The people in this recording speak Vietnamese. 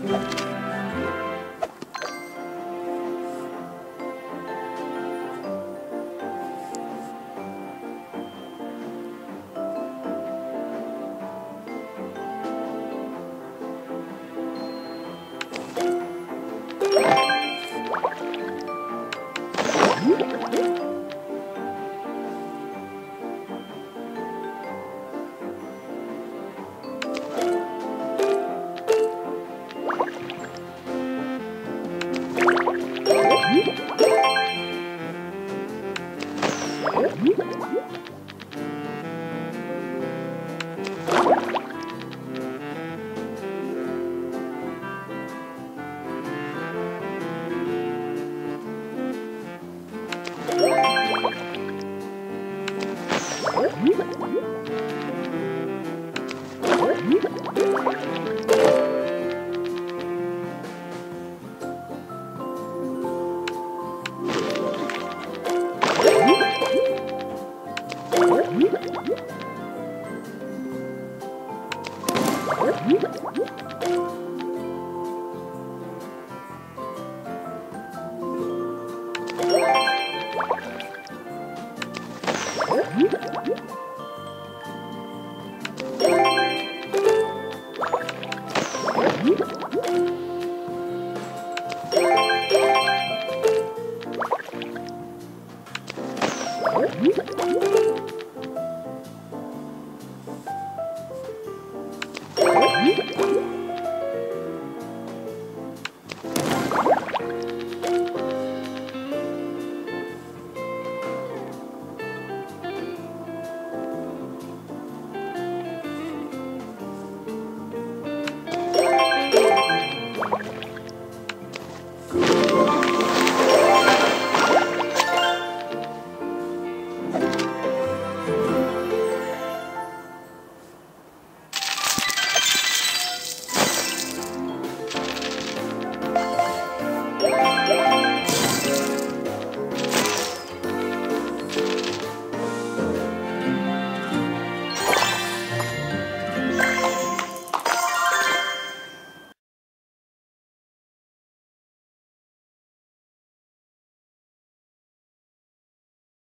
嗯。What? Oh, my God.